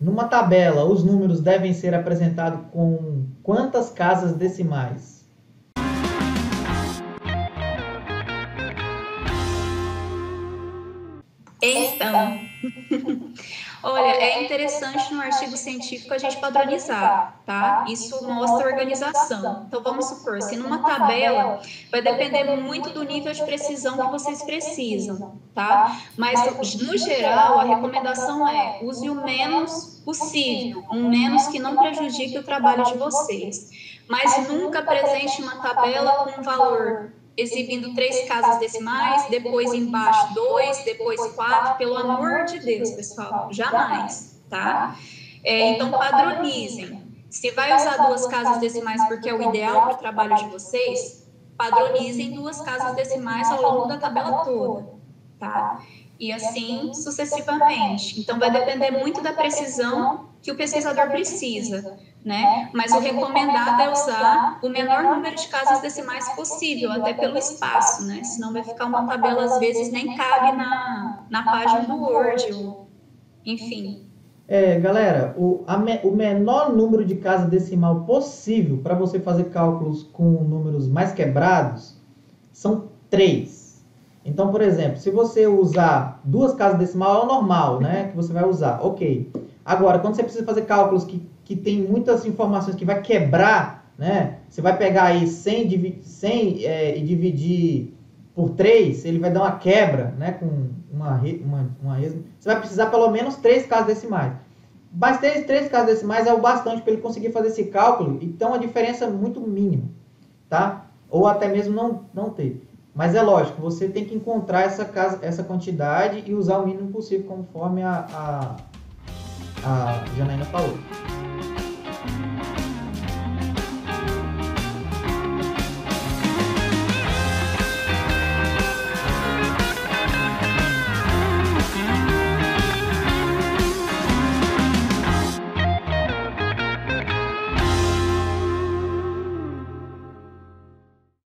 Numa tabela, os números devem ser apresentados com quantas casas decimais? Então, olha, é interessante no artigo científico a gente padronizar, tá? Isso mostra organização. Então, vamos supor, se numa tabela, vai depender muito do nível de precisão que vocês precisam, tá? Mas, no geral, a recomendação é use o menos possível, um menos que não prejudique o trabalho de vocês. Mas nunca apresente uma tabela com um valor exibindo três casas decimais, depois embaixo dois, depois quatro, pelo amor de Deus, pessoal, jamais, tá? É, então, padronizem. Se vai usar duas casas decimais porque é o ideal para o trabalho de vocês, padronizem duas casas decimais ao longo da tabela toda, tá? E assim sucessivamente. Então, vai depender muito da precisão que o pesquisador precisa né? Mas o recomendado é usar o menor número de casas decimais possível, até pelo espaço, né? Senão vai ficar uma tabela, às vezes, nem cabe na, na página do Word, ou, enfim. É, galera, o, me, o menor número de casas decimal possível para você fazer cálculos com números mais quebrados são três. Então, por exemplo, se você usar duas casas decimal, é o normal, né? Que você vai usar, ok. Agora, quando você precisa fazer cálculos que que tem muitas informações que vai quebrar, né? Você vai pegar aí 100, 100 é, e dividir por 3, ele vai dar uma quebra, né? Com uma, uma, uma Você vai precisar pelo menos 3 casas decimais. Mas 3, 3 casas decimais é o bastante para ele conseguir fazer esse cálculo, então a diferença é muito mínima, tá? Ou até mesmo não, não ter. Mas é lógico, você tem que encontrar essa, casa, essa quantidade e usar o mínimo possível, conforme a, a, a Janaína falou.